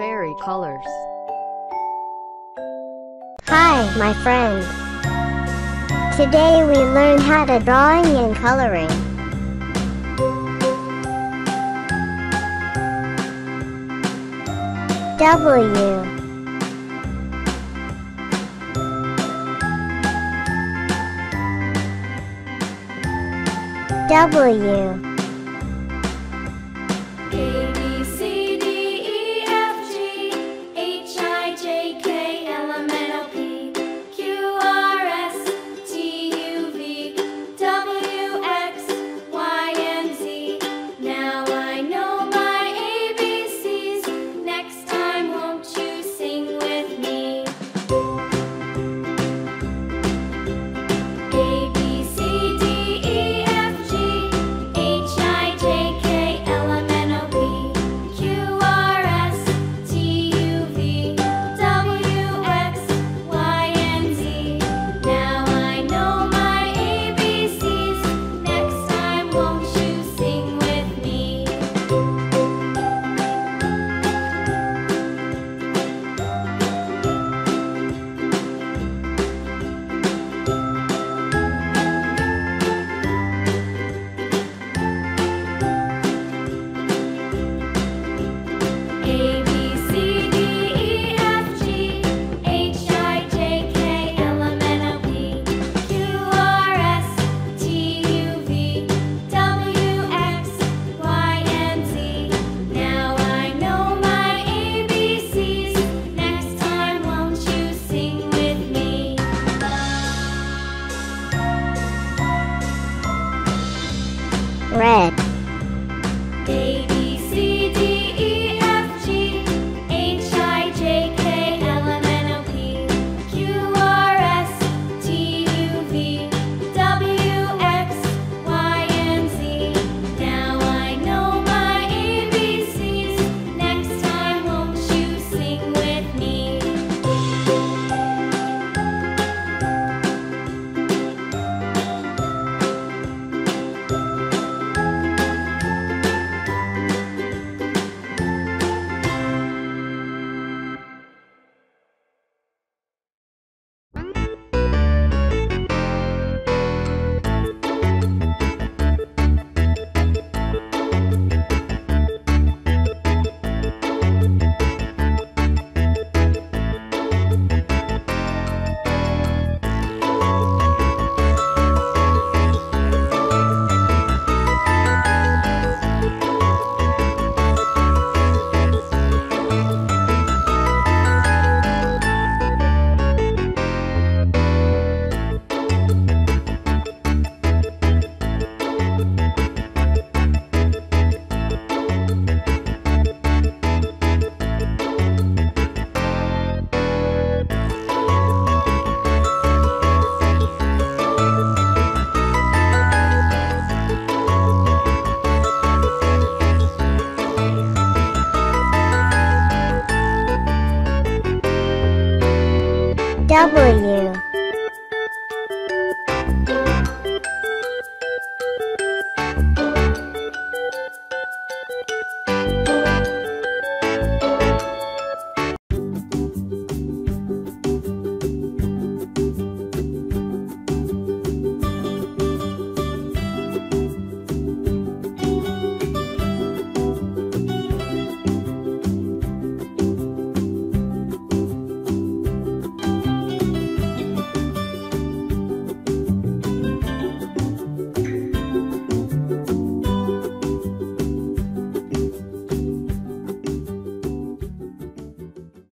fairy colors. Hi, my friend. Today we learn how to drawing and coloring. W W W.